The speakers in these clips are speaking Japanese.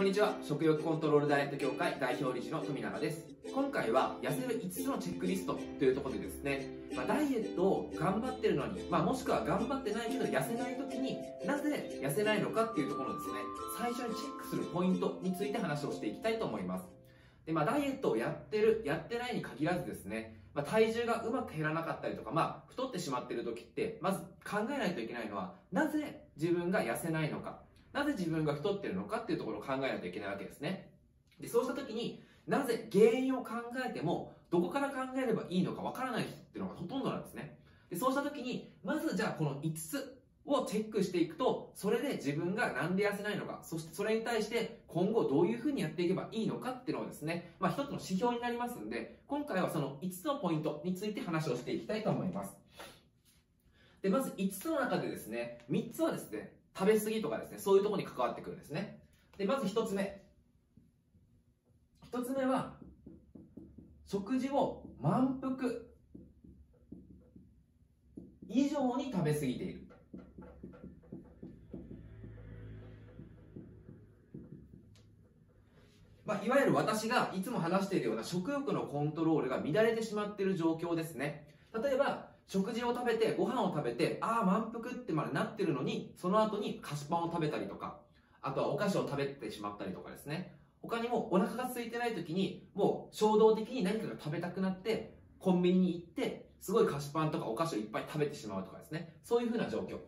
こんにちは。食欲コントロールダイエット協会代表理事の富永です。今回は痩せる5つのチェックリストというところでですね、まあ、ダイエットを頑張ってるのに、まあ、もしくは頑張ってないけど痩せない時になぜ痩せないのかっていうところですね最初にチェックするポイントについて話をしていきたいと思います。で、まあ、ダイエットをやってるやってないに限らずですねまあ、体重がうまく減らなかったりとか、まあ、太ってしまってる時ってまず考えないといけないのはなぜ自分が痩せないのか。なぜ自分が太ってるのかっていうところを考えないといけないわけですね。で、そうした時に、なぜ原因を考えても、どこから考えればいいのかわからない人っていうのがほとんどなんですね。で、そうした時に、まずじゃあこの5つをチェックしていくと、それで自分がなんで痩せないのか、そしてそれに対して今後どういうふうにやっていけばいいのかっていうのをですね、まあ一つの指標になりますんで、今回はその5つのポイントについて話をしていきたいと思います。で、まず5つの中でですね、3つはですね、食べ過ぎとかですね、そういうところに関わってくるんですね。で、まず一つ目。一つ目は、食事を満腹以上に食べ過ぎている。まあ、いわゆる私がいつも話しているような食欲のコントロールが乱れてしまっている状況ですね。例えば、食事を食べて、ご飯を食べて、ああ、満腹ってまでなってるのに、その後に菓子パンを食べたりとか、あとはお菓子を食べてしまったりとかですね。他にもお腹が空いてない時に、もう衝動的に何かが食べたくなって、コンビニに行って、すごい菓子パンとかお菓子をいっぱい食べてしまうとかですね。そういう風な状況。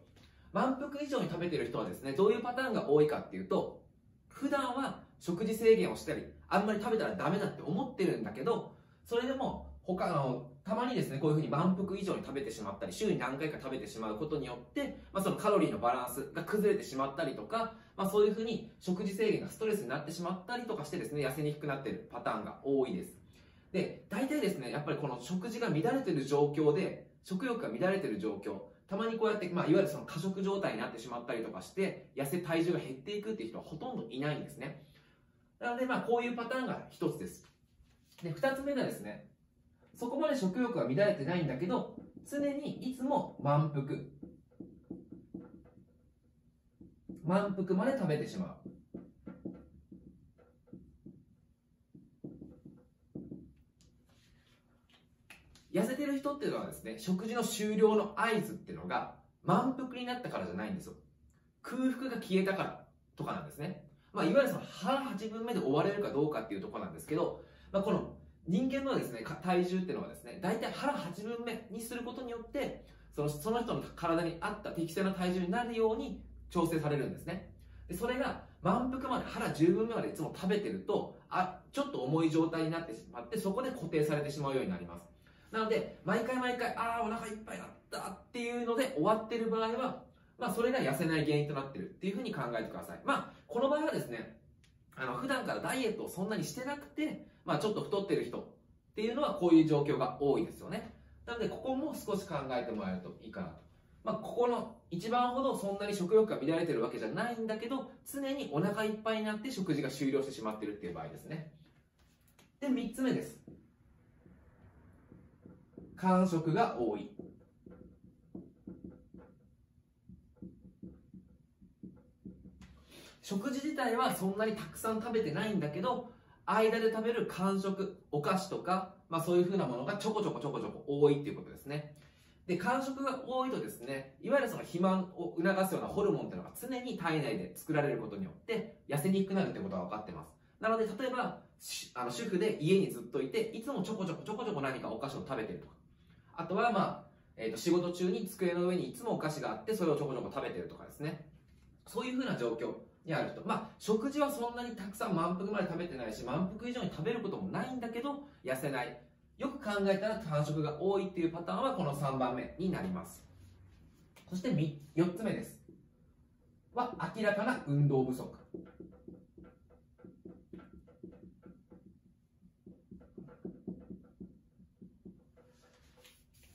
満腹以上に食べてる人はですね、どういうパターンが多いかっていうと、普段は食事制限をしたり、あんまり食べたらダメだって思ってるんだけど、それでも他のたまにですねこういうふうに満腹以上に食べてしまったり週に何回か食べてしまうことによって、まあ、そのカロリーのバランスが崩れてしまったりとか、まあ、そういうふうに食事制限がストレスになってしまったりとかしてですね痩せにくくなっているパターンが多いです。で大体ですねやっぱりこの食事が乱れてる状況で食欲が乱れてる状況たまにこうやって、まあ、いわゆるその過食状態になってしまったりとかして痩せ体重が減っていくっていう人はほとんどいないんですね。なのでまあこういうパターンが一つです。で2つ目がですねそこまで食欲が乱れてないんだけど常にいつも満腹。満腹まで食べてしまう。痩せてる人っていうのはですね食事の終了の合図っていうのが満腹になったからじゃないんですよ。空腹が消えたからとかなんですね。まあ、いわゆるその腹8分目で終われるかどうかっていうところなんですけど、まあ、この人間のですね、体重っていうのはですね、大体腹8分目にすることによって、そのその人の体に合った適正な体重になるように調整されるんですね。でそれが満腹まで腹10分目までいつも食べてると、あ、ちょっと重い状態になってしまって、そこで固定されてしまうようになります。なので、毎回毎回、ああ、お腹いっぱいだったっていうので終わってる場合は、まあ、それが痩せない原因となってるっていうふうに考えてください。まあ、この場合はですね、あの、普段からダイエットをそんなにしてなくて、まあ、ちょっと太ってる人っていうのはこういう状況が多いですよね。なので、ここも少し考えてもらえるといいかなと。まあ、ここの一番ほどそんなに食欲が乱れてるわけじゃないんだけど、常にお腹いっぱいになって食事が終了してしまってるっていう場合ですね。で、3つ目です。間食が多い。食事自体はそんなにたくさん食べてないんだけど、間で食べる間食、お菓子とか、まあそういう風なものがちょこちょこちょこちょこ多いっていうことですね。で、間食が多いとですね、いわゆるその肥満を促すようなホルモンっていうのが常に体内で作られることによって痩せにくくなるってことが分かってます。なので、例えば、あの主婦で家にずっといて、いつもちょこちょこちょこちょこ何かお菓子を食べてるとか。あとは、まあ、えー、と仕事中に机の上にいつもお菓子があって、それをちょこちょこ食べてるとかですね。そういう風な状況。にある人。まあ、食事はそんなにたくさん満腹まで食べてないし、満腹以上に食べることもないんだけど、痩せない。よく考えたら間食が多いっていうパターンはこの3番目になります。そして4つ目です。は、明らかな運動不足。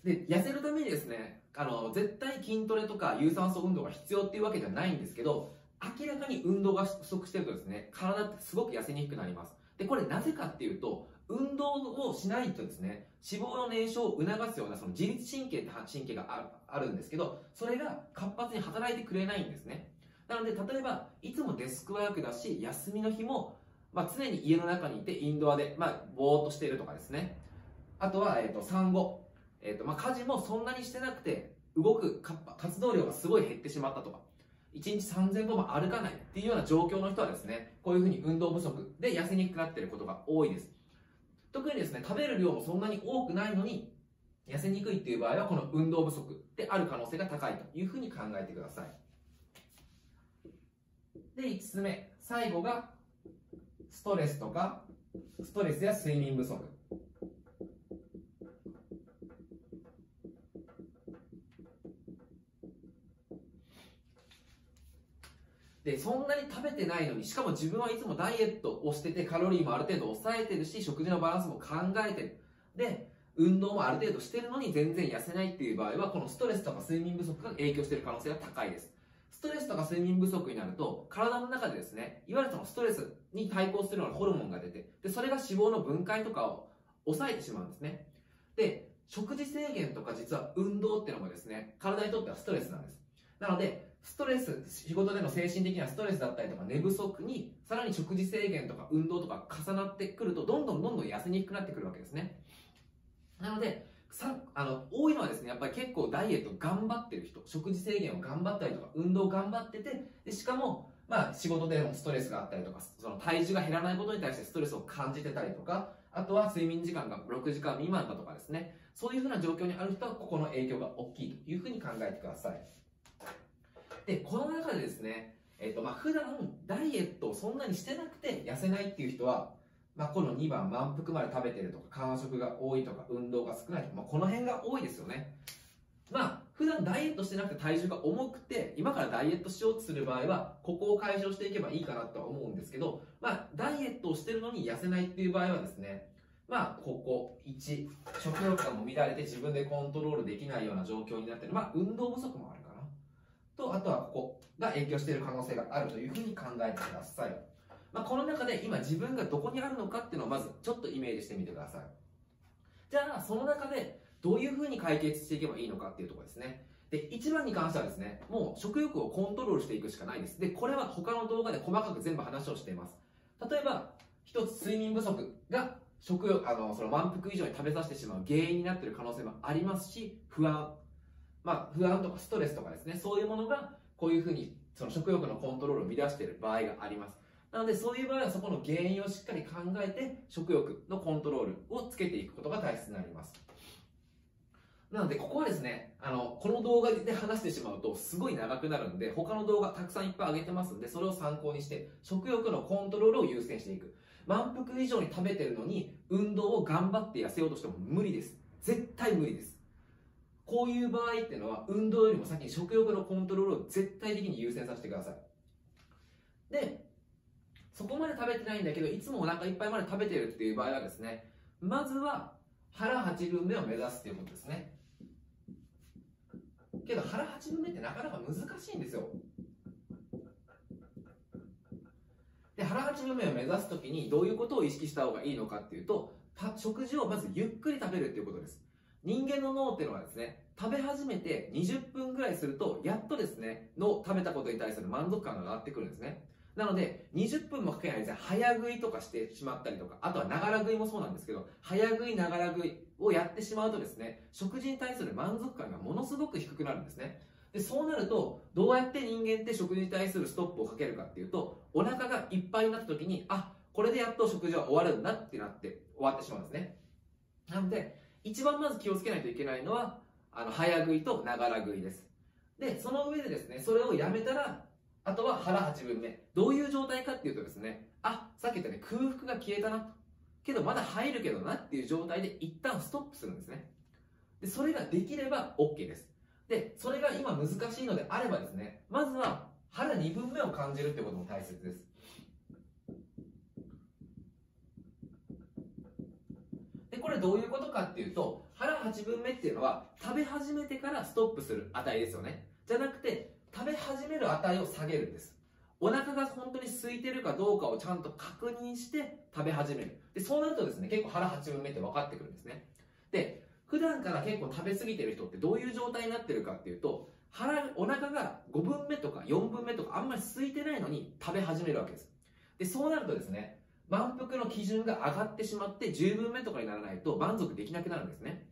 で、痩せるためにですね、あの、絶対筋トレとか有酸素運動が必要っていうわけじゃないんですけど、明らかに運動が不足してるとですね、体ってすごく痩せにくくなります。で、これなぜかっていうと、運動をしないとですね、脂肪の燃焼を促すようなその自律神経って神経があるんですけど、それが活発に働いてくれないんですね。なので例えばいつもデスクワークだし休みの日も、まあ、常に家の中にいてインドアで、まあ、ぼーっとしているとかですねあとは、えーと、産後、えーとまあ、家事もそんなにしてなくて動く活動量がすごい減ってしまったとか1日3000歩も歩かないっていうような状況の人はですねこういうふうに運動不足で痩せにくくなっていることが多いです。特にですね食べる量もそんなに多くないのに痩せにくいっていう場合はこの運動不足である可能性が高いというふうに考えてください。で5つ目。最後がストレスとかストレスや睡眠不足。でそんなに食べてないのにしかも自分はいつもダイエットをしててカロリーもある程度抑えてるし食事のバランスも考えてる。で運動もある程度してるのに全然痩せないっていう場合はこのストレスとか睡眠不足が影響している可能性が高いです。ストレスとか睡眠不足になると体の中でですねいわゆるそのストレスに対抗するようなホルモンが出てでそれが脂肪の分解とかを抑えてしまうんですね。で食事制限とか実は運動っていうのもですね体にとってはストレスなんです。なのでストレス仕事での精神的なストレスだったりとか寝不足にさらに食事制限とか運動とか重なってくるとどんどんどんどん痩せにくくなってくるわけですね。なのでさあの多いのはですねやっぱり結構ダイエット頑張ってる人食事制限を頑張ったりとか運動頑張っててでしかもまあ仕事でもストレスがあったりとかその体重が減らないことに対してストレスを感じてたりとかあとは睡眠時間が6時間未満だとかですね。そういうふうな状況にある人はここの影響が大きいというふうに考えてください。でこの中でですね、えっとまあ普段ダイエットをそんなにしてなくて痩せないっていう人は、まあ、この2番満腹まで食べてるとか間食が多いとか運動が少ないとか、まあ、この辺が多いですよね。まあ普段ダイエットしてなくて体重が重くて今からダイエットしようとする場合はここを解消していけばいいかなとは思うんですけど、まあ、ダイエットをしてるのに痩せないっていう場合はですねまあ、ここ1食欲がも乱れて自分でコントロールできないような状況になってる、まあ、運動不足もある。と、あとはここが影響している可能性があるというふうに考えてください。まあ、この中で今自分がどこにあるのかっていうのをまずちょっとイメージしてみてください。じゃあ、その中でどういうふうに解決していけばいいのかっていうところですね。で、1番に関してはですね、もう食欲をコントロールしていくしかないです。で、これは他の動画で細かく全部話をしています。例えば、一つ睡眠不足が食欲、あの、その満腹以上に食べさせてしまう原因になっている可能性もありますし、不安、まあ、不安とかストレスとかですね、そういうものがこういうふうにその食欲のコントロールを乱している場合があります。なので、そういう場合はそこの原因をしっかり考えて、食欲のコントロールをつけていくことが大切になります。なので、ここはですね、あの、この動画で話してしまうと、すごい長くなるんで、他の動画たくさんいっぱい上げてますんで、それを参考にして、食欲のコントロールを優先していく。満腹以上に食べてるのに、運動を頑張って痩せようとしても無理です。絶対無理です。こういう場合っていうのは運動よりも先に食欲のコントロールを絶対的に優先させてください。でそこまで食べてないんだけどいつもお腹いっぱいまで食べてるっていう場合はですねまずは腹8分目を目指すっていうことですね。けど腹8分目ってなかなか難しいんですよ。で腹8分目を目指す時にどういうことを意識した方がいいのかっていうと食事をまずゆっくり食べるっていうことです。人間の脳っていうのはですね、食べ始めて20分ぐらいすると、やっとですね、の食べたことに対する満足感が上がってくるんですね。なので、20分もかけないで早食いとかしてしまったりとか、あとはながら食いもそうなんですけど、早食いながら食いをやってしまうとですね、食事に対する満足感がものすごく低くなるんですね。で、そうなると、どうやって人間って食事に対するストップをかけるかっていうと、お腹がいっぱいになった時に、あ、これでやっと食事は終わるんだってなって終わってしまうんですね。なので、一番まず気をつけないといけないのは、あの、早食いとながら食いです。で、その上でですね、それをやめたら、あとは腹8分目。どういう状態かっていうとですね、あ、さっき言ったね、空腹が消えたなと。けどまだ入るけどなっていう状態で一旦ストップするんですね。で、それができれば OK です。で、それが今難しいのであればですね、まずは腹2分目を感じるってことも大切です。これどういうことかっていうと、腹8分目っていうのは、食べ始めてからストップする値ですよね。じゃなくて、食べ始める値を下げるんです。お腹が本当に空いてるかどうかをちゃんと確認して食べ始める。で、そうなるとですね、結構腹8分目って分かってくるんですね。で、普段から結構食べ過ぎてる人ってどういう状態になってるかっていうと、腹お腹が5分目とか4分目とかあんまり空いてないのに食べ始めるわけですでそうなるとですね満腹の基準が上がってしまって10分目とかにならないと満足できなくなるんですね。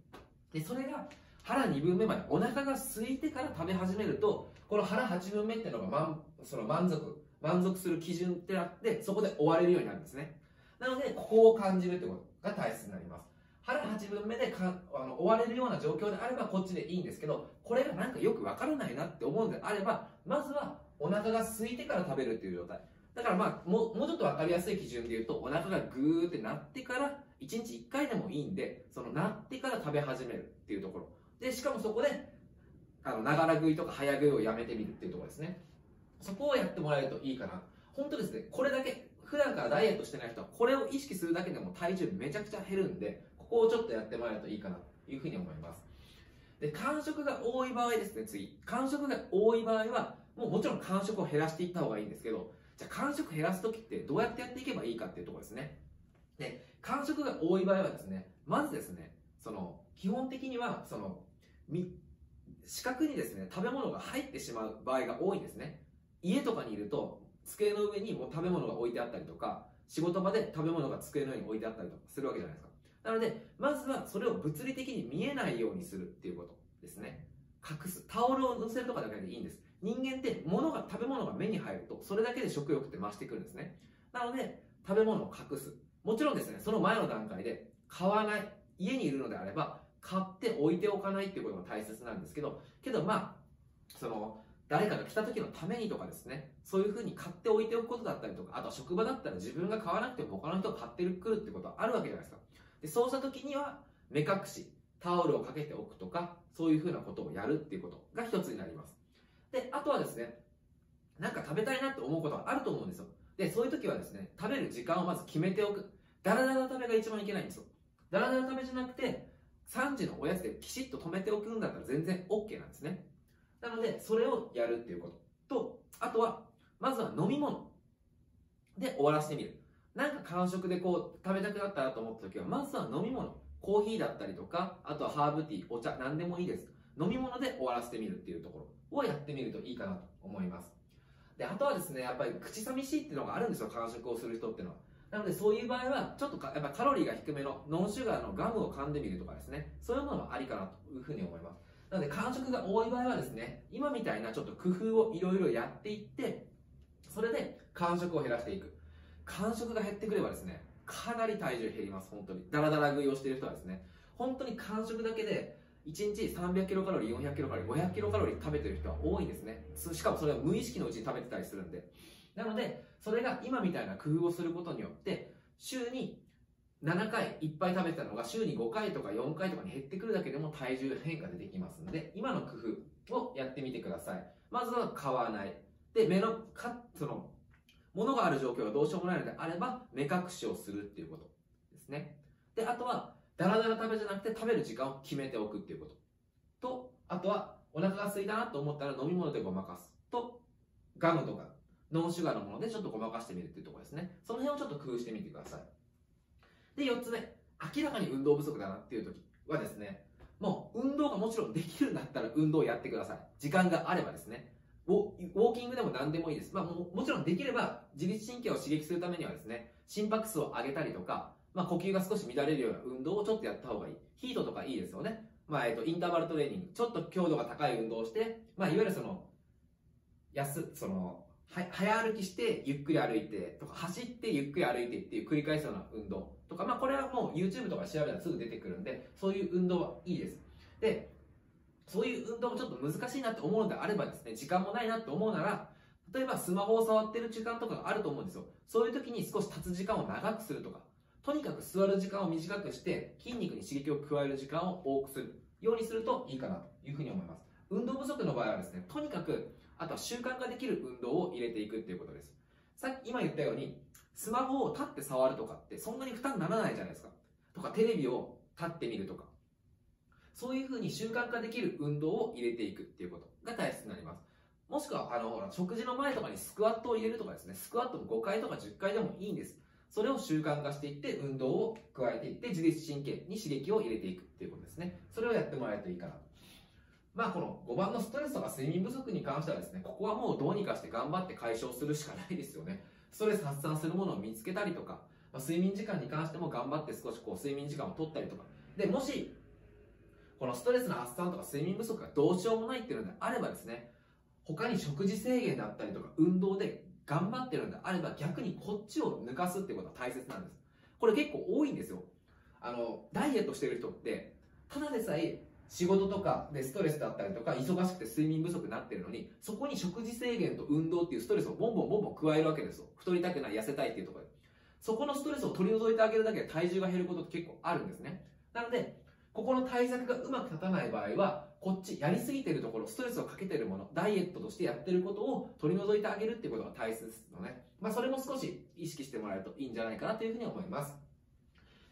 でそれが腹2分目までお腹が空いてから食べ始めるとこの腹8分目っていうのが満その満足満足する基準ってなってそこで終われるようになるんですね。なのでここを感じるってことが大切になります。腹8分目でかあの終われるような状況であればこっちでいいんですけどこれがなんかよくわからないなって思うのであればまずはお腹が空いてから食べるっていう状態。だからまあももうちょっと分かりやすい基準で言うとお腹がグーってなってから1日1回でもいいんでそのなってから食べ始めるっていうところ。でしかもそこであのながら食いとか早食いをやめてみるっていうところですね。そこをやってもらえるといいかな。本当ですね。これだけ普段からダイエットしてない人はこれを意識するだけでも体重めちゃくちゃ減るんでここをちょっとやってもらえるといいかなというふうに思います。で間食が多い場合ですね次。間食が多い場合はもうもちろん間食を減らしていった方がいいんですけどじゃあ間食減らす時ってどうやってやっていけばいいかっていうところですね。で間食が多い場合はですねまずですねその基本的にはその四角にですね食べ物が入ってしまう場合が多いんですね。家とかにいると机の上にもう食べ物が置いてあったりとか仕事場で食べ物が机の上に置いてあったりとかするわけじゃないですか。なのでまずはそれを物理的に見えないようにするっていうことですね。隠す。タオルを乗せるとかだけでいいんです。人間って物が食べ物が目に入るとそれだけで食欲って増してくるんですね。なので食べ物を隠す。もちろんですねその前の段階で買わない家にいるのであれば買って置いておかないっていうことが大切なんですけどけどまあその誰かが来た時のためにとかですねそういうふうに買っておいておくことだったりとかあとは職場だったら自分が買わなくても他の人が買ってくるってことはあるわけじゃないですか。でそうした時には目隠しタオルをかけておくとかそういうふうなことをやるっていうことが一つになります。であとはですねなんか食べたいなって思うことはあると思うんですよ。でそういう時はですね食べる時間をまず決めておく。ダラダラ食べが一番いけないんですよ。ダラダラ食べじゃなくて3時のおやつできちっと止めておくんだったら全然 OK なんですね。なのでそれをやるっていうこと。とあとはまずは飲み物。で終わらせてみる。なんか間食でこう食べたくなったなと思った時はまずは飲み物。コーヒーだったりとかあとはハーブティーお茶何でもいいです。飲み物で終わらせてみるっていうところ。をやってみるといいかなと思います。であとはですねやっぱり口寂しいっていうのがあるんですよ間食をする人っていうのは。なのでそういう場合はちょっとやっぱカロリーが低めのノンシュガーのガムを噛んでみるとかですね。そういうものもありかなというふうに思います。なので間食が多い場合はですね今みたいなちょっと工夫をいろいろやっていってそれで間食を減らしていく。間食が減ってくればですねかなり体重減ります本当に。ダラダラ食いをしている人はですね本当に間食だけで1日300キロカロリー400キロカロリー500キロカロリー食べてる人は多いんですね。しかもそれは無意識のうちに食べてたりするんで。なのでそれが今みたいな工夫をすることによって週に7回いっぱい食べてたのが週に5回とか4回とかに減ってくるだけでも体重変化でできますので今の工夫をやってみてください。まずは買わない。で目のかその物がある状況がどうしようもないのであれば目隠しをするっていうことですね。であとはダラダラ食べじゃなくて食べる時間を決めておくっていうこと。とあとはお腹が空いたなと思ったら飲み物でごまかす。とガムとかノンシュガーのものでちょっとごまかしてみるっていうところですね。その辺をちょっと工夫してみてください。で4つ目。明らかに運動不足だなっていう時はですね。もう運動がもちろんできるんだったら運動をやってください。時間があればですね。ウォーキングでも何でもいいです、まあ、ももちろんできれば自律神経を刺激するためにはですね。心拍数を上げたりとか、まあ、呼吸が少し乱れるような運動をちょっとやった方がいい。ヒートとかいいですよね、まあえーと、インターバルトレーニング。ちょっと強度が高い運動をして、まあ、いわゆるそのやすそのは早歩きしてゆっくり歩いてとか走ってゆっくり歩いてっていう繰り返すような運動とか、まあ、これはもう YouTube とか調べたらすぐ出てくるんでそういう運動はいいです。でそういう運動もちょっと難しいなって思うのであればですね時間もないなって思うなら例えばスマホを触ってる時間とかがあると思うんですよ。そういう時に少し立つ時間を長くするとか。とにかく座る時間を短くして筋肉に刺激を加える時間を多くするようにするといいかなというふうに思います。運動不足の場合はですねとにかくあとは習慣化できる運動を入れていくっていうことです。さっき今言ったようにスマホを立って触るとかってそんなに負担にならないじゃないですか。とかテレビを立ってみるとか。そういうふうに習慣化できる運動を入れていくっていうことが大切になります。もしくはあのほら食事の前とかにスクワットを入れるとかですね。スクワットも5回とか10回でもいいんです。それを習慣化していって運動を加えていって自律神経に刺激を入れていくっていうことですねそれをやってもらえるといいかなまあこの5番のストレスとか睡眠不足に関してはですね、ここはもうどうにかして頑張って解消するしかないですよね。ストレス発散するものを見つけたりとか、まあ、睡眠時間に関しても頑張って少しこう睡眠時間を取ったりとか。で、もし、このストレスの発散とか睡眠不足がどうしようもないっていうのであればですね、他に食事制限だったりとか運動で頑張ってるのであれば逆にこっちを抜かすってことが大切なんです。これ結構多いんですよ。あの、ダイエットしてる人って、ただでさえ仕事とかでストレスだったりとか忙しくて睡眠不足になってるのにそこに食事制限と運動っていうストレスをボンボンボンボン加えるわけですよ太りたくない痩せたいっていうところでそこのストレスを取り除いてあげるだけで体重が減ることって結構あるんですねなのでここの対策がうまく立たない場合はこっちやりすぎてるところストレスをかけてるものダイエットとしてやってることを取り除いてあげるっていうことが大切ですので、まあ、それも少し意識してもらえるといいんじゃないかなというふうに思います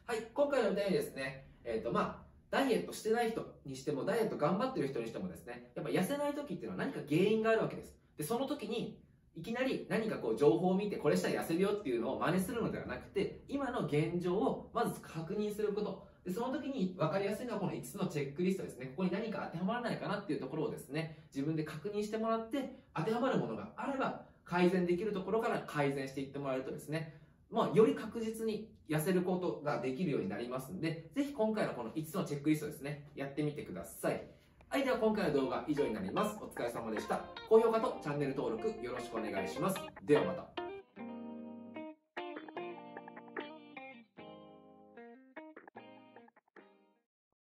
はい今回のみたいにですねえっ、ー、とまあダイエットしてない人にしても、ダイエット頑張ってる人にしてもですね、やっぱ痩せない時っていうのは何か原因があるわけです。で、その時に、いきなり何かこう情報を見てこれしたら痩せるよっていうのを真似するのではなくて、今の現状をまず確認すること。で、その時に分かりやすいのはこの5つのチェックリストですね。ここに何か当てはまらないかなっていうところをですね、自分で確認してもらって、当てはまるものがあれば、改善できるところから改善していってもらえるとですね、まあ、より確実に痩せることができるようになりますんで、ぜひ今回のこの5つのチェックリストですね、やってみてください。はい、では今回の動画は以上になります。お疲れ様でした。高評価とチャンネル登録よろしくお願いします。ではまた。